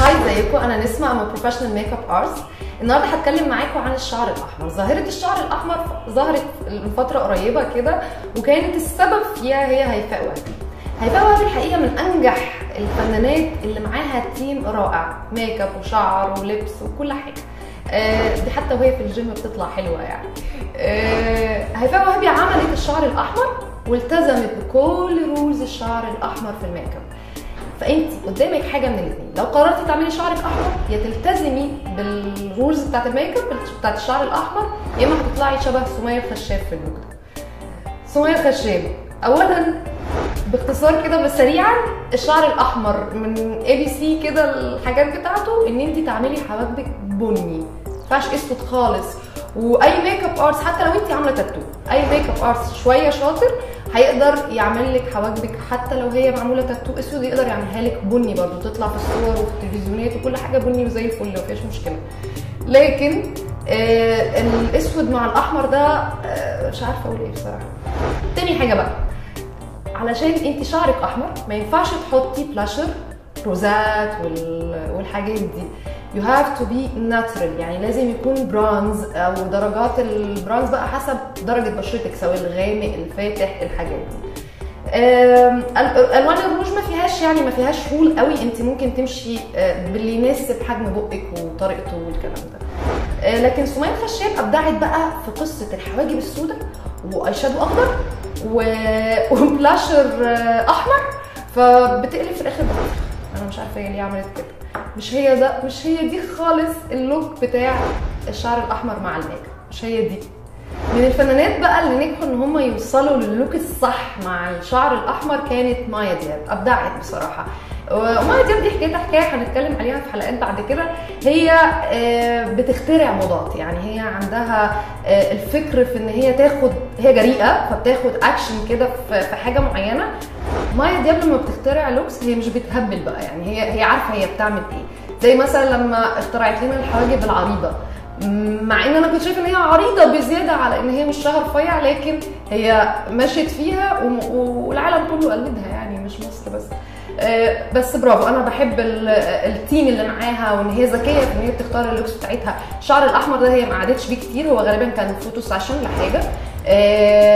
Hi ازيكم أنا نسمة I'm professional makeup artist النهارده هتكلم معاكم عن الشعر الأحمر. ظاهرة الشعر الأحمر ظهرت من فتره قريبة كده وكانت السبب فيها هي هيفاء وهبي. هيفاء وهبي الحقيقة من أنجح الفنانات اللي معاها team رائع. ميك اب وشعر ولبس وكل حاجة. آه دي حتى وهي في الجيم بتطلع حلوة يعني. آه هيفاء وهبي عملت الشعر الأحمر والتزمت بكل rules الشعر الأحمر في الميك اب فأنت قدامك حاجة من الاثنين لو قررتي تعملي شعرك أحمر يا تلتزمي بال rules بتاعت الميك اب بتاعت الشعر الأحمر يا إما هتطلعي شبه سمية الخشاب في ال look ده سمية الخشاب اولا باختصار كده بس سريعا الشعر الأحمر من ABC كده الحاجات بتاعته إن أنت تعملي حواجبك بني ينفعش أسود خالص. وأي makeup artist حتى لو أنت عاملة تاتو أي makeup artist شوية شاطر هيقدر يعمل لك حواجبك حتى لو هي معمولة تاتو أسود يقدر يعملها لك بني برضه تطلع في الصور وفي التلفزيونات وكل حاجة بني وزي الفل ما فيهاش مشكلة. لكن آه الأسود مع الأحمر ده آه مش عارفة أقول إيه بصراحة. تاني حاجة بقى. علشان أنت شعرك أحمر ما ينفعش تحطي بلاشر روزات والحاجات دي. You have to be natural. يعني لازم يكون برونز أو درجات البرونز بقى حسب درجة بشرتك سواء الغامق الفاتح الحاجات دي. الوان الروج ما فيهاش يعني ما فيهاش rule قوي. انت ممكن تمشي باللي يناسب حجم بقك وطريقته والكلام ده. لكن سمية الخشاب أبدعت بقى في قصة الحواجب السوداء و eye shadow اخضر وبلاشر أحمر. فبتقلب في الآخر بطيخ أنا مش عارفة هي ليه عملت كده. مش هي ده مش هي دي خالص ال look بتاع الشعر الأحمر مع ال make مش هي دي. من الفنانات بقى اللي نجحوا إن هم يوصلوا لل look الصح مع الشعر الأحمر كانت مايا دياب. أبدعت بصراحة. ومايا دياب دي حكايتها حكاية هنتكلم عليها في حلقات بعد كده. هي بتخترع موضات يعني هي عندها الفكر في إن هي تاخد هي جريئة فبتاخد اكشن كده في حاجة معينة. مايا دياب لما بتخترع looks هي مش بتهبل بقى. يعني هي هي عارفة هي بتعمل إيه. زي مثلا لما اخترعت لنا الحواجب العريضة. مع إن أنا كنت شايفة إن هي عريضة بزيادة على إن هي مش شهر رفيع لكن هي مشت فيها والعالم كله قلدها يعني مش مصر بس. بس برافو أنا بحب ال team اللي معاها وإن هي ذكية في إن هي بتختار ال looks بتاعتها. الشعر الأحمر ده هي ما قعدتش بيه كتير هو غالبا كان photo session لحاجه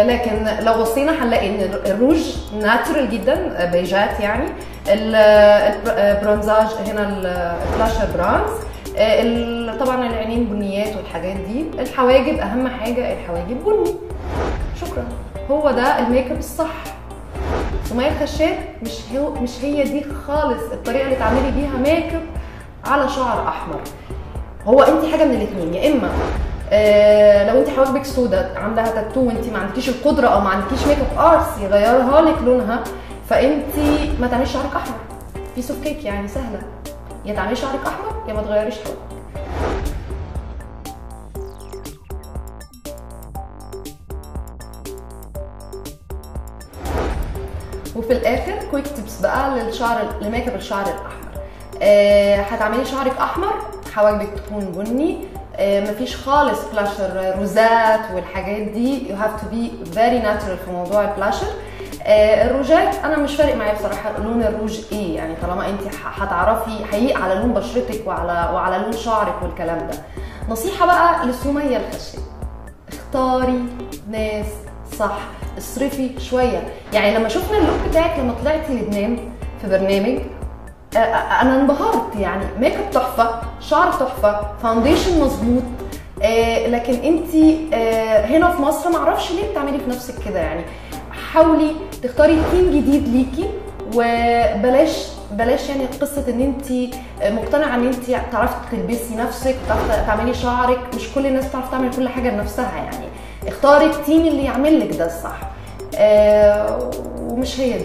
لكن لو بصينا هنلاقي إن الروج natural جدا بيجات يعني. ال bronzage هنا البلاشر برونز. طبعا العينين والحاجات دي. الحواجب أهم حاجة الحواجب بني شكرا. هو ده الميك أب الصح. سمية الخشاب مش هو مش هي دي خالص الطريقة اللي تعملي بيها ميك أب على شعر أحمر. هو انت حاجة من الاثنين يا إما آه لو انت حواجبك سودة عاملاها تاتو وانت ما عندكيش القدرة أو ما عندكيش makeup artist يغيرها لك لونها فانت ما تعمليش شعرك أحمر. piece of cake يعني سهلة. يا تعملي شعرك أحمر يا ما تغيريش حواجبك. وفي الآخر quick tips بقى للشعر لميك اب الشعر الأحمر. آه هتعملي شعرك أحمر حواجبك تكون بني. آه مفيش خالص بلاشر روزات والحاجات دي. You have to be very natural في موضوع البلاشر. آه الروجات أنا مش فارق معايا بصراحة لون الروج إيه يعني طالما انت هتعرفي هيليق على لون بشرتك وعلى وعلى لون شعرك والكلام ده. نصيحة بقى لسمية الخشاب اختاري ناس صح اصرفي شوية. يعني لما شفنا ال look بتاعك لما طلعتي لبنان في برنامج أنا انبهرت. يعني ميك اب تحفة شعر تحفة foundation مظبوط. آه لكن انت آه هنا في مصر معرفش ليه بتعملي في نفسك كده. يعني حاولي تختاري team جديد ليكي وبلاش بلاش يعني قصة ان انت مقتنعة ان انت تعرفي تلبسي نفسك تعرفي تعملي شعرك. مش كل الناس بتعرف تعمل كل حاجة لنفسها يعني. اختاري ال team اللي يعمل لك ده الصح. آه ومش هي دي.